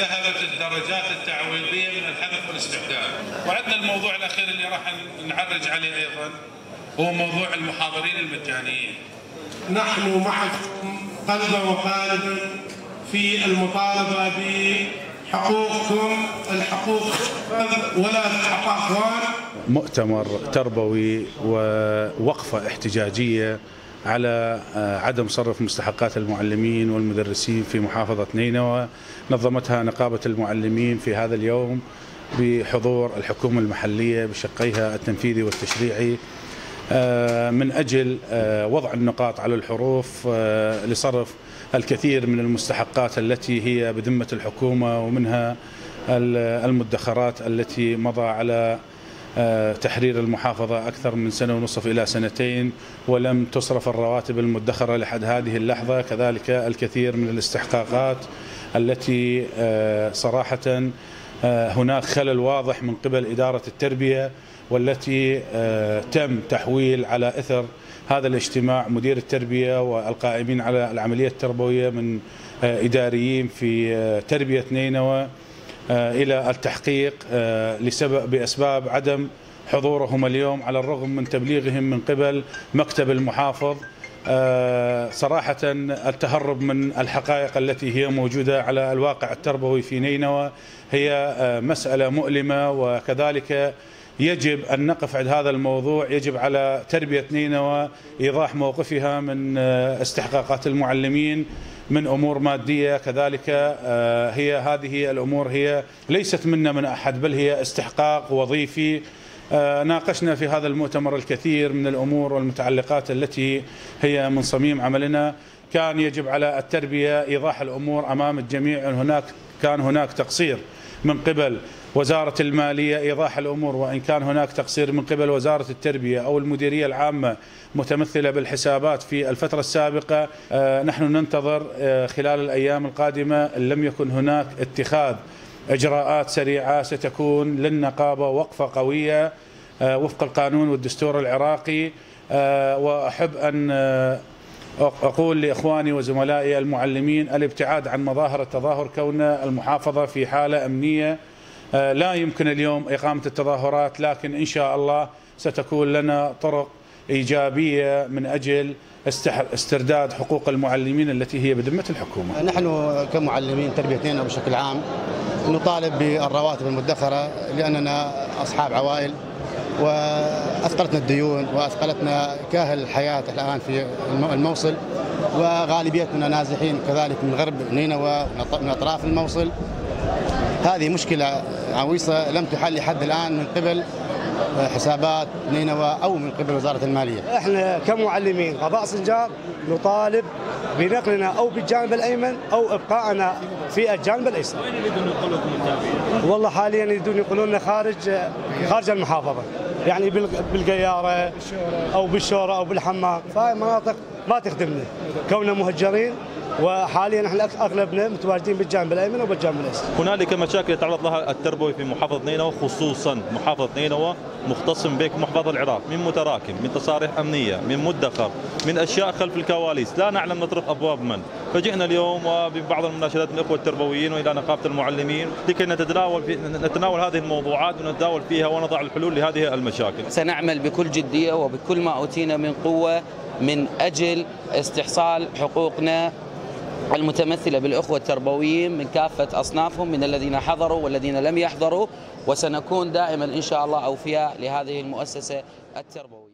ذهبت الدرجات التعويضية من الحذف والاستبدال وعندنا الموضوع الأخير اللي راح نعرج عليه أيضا هو موضوع المحاضرين المجانيين. نحن معكم قلبا وقالبا في المطالبة بحقوقكم الحقوق ولا الحقوق. مؤتمر تربوي ووقفة احتجاجية على عدم صرف مستحقات المعلمين والمدرسين في محافظة نينوى نظمتها نقابة المعلمين في هذا اليوم بحضور الحكومة المحلية بشقيها التنفيذي والتشريعي. من أجل وضع النقاط على الحروف لصرف الكثير من المستحقات التي هي بذمة الحكومة ومنها المدخرات التي مضى على تحرير المحافظة أكثر من سنة ونصف إلى سنتين ولم تصرف الرواتب المدخرة لحد هذه اللحظة كذلك الكثير من الاستحقاقات التي صراحة هناك خلل واضح من قبل إدارة التربية والتي تم تحويل على إثر هذا الاجتماع مدير التربية والقائمين على العملية التربوية من إداريين في تربية نينوى. إلى التحقيق لسبب بأسباب عدم حضورهم اليوم على الرغم من تبليغهم من قبل مكتب المحافظ. صراحة التهرب من الحقائق التي هي موجودة على الواقع التربوي في نينوى هي مسألة مؤلمة وكذلك يجب أن نقف عند هذا الموضوع. يجب على تربية نينوى إيضاح موقفها من استحقاقات المعلمين. من أمور مادية كذلك هي هذه الأمور هي ليست منا من أحد بل هي استحقاق وظيفي. ناقشنا في هذا المؤتمر الكثير من الأمور والمتعلقات التي هي من صميم عملنا. كان يجب على التربية إيضاح الأمور أمام الجميع ان هناك كان هناك تقصير. من قبل وزارة المالية إيضاح الأمور وإن كان هناك تقصير من قبل وزارة التربية أو المديرية العامة متمثلة بالحسابات في الفترة السابقة نحن ننتظر خلال الأيام القادمة لم يكن هناك اتخاذ إجراءات سريعة ستكون للنقابة وقفة قوية وفق القانون والدستور العراقي وأحب أن أقول لإخواني وزملائي المعلمين الابتعاد عن مظاهر التظاهر كون المحافظة في حالة أمنية. لا يمكن اليوم إقامة التظاهرات لكن إن شاء الله ستكون لنا طرق إيجابية من أجل استرداد حقوق المعلمين التي هي بذمة الحكومة. نحن كمعلمين تربيتنا بشكل عام نطالب بالرواتب المدخرة لأننا أصحاب عوائل. وأثقلتنا الديون وأثقلتنا كأهل الحياة الآن في الموصل وغالبيتنا نازحين كذلك من غرب نينوى من أطراف الموصل. هذه مشكلة عويصة لم تحل لحد الآن من قبل. حسابات نينوى أو من قبل وزارة المالية. إحنا كمعلمين قضاء سنجار نطالب بنقلنا أو بالجانب الأيمن أو إبقائنا في الجانب الأيسر. وين يريدون ينقلوكم التابعين؟ والله حاليا يريدون ينقلوننا خارج خارج المحافظة. يعني بالقيارة أو بالشورى أو بالحمام. فهي مناطق ما تخدمنا. كوننا مهجرين وحاليا إحنا أغلبنا متواجدين بالجانب الأيمن وبالجانب الايسر. هنالك مشاكل يتعرض لها التربوي في محافظة نينوى خصوصا محافظة نينوى مختصم بك محافظة العراق من متراكم من تصاريح أمنية من مدخر من أشياء خلف الكواليس لا نعلم نطرق أبواب من فجئنا اليوم وببعض المناشدات من الإخوة التربويين وإلى نقابة المعلمين لكي نتداول في نتناول هذه الموضوعات ونتداول فيها ونضع الحلول لهذه المشاكل. سنعمل بكل جدية وبكل ما أوتينا من قوة من أجل استحصال حقوقنا المتمثلة بالأخوة التربويين من كافة أصنافهم من الذين حضروا والذين لم يحضروا وسنكون دائما إن شاء الله أوفياء لهذه المؤسسة التربوية.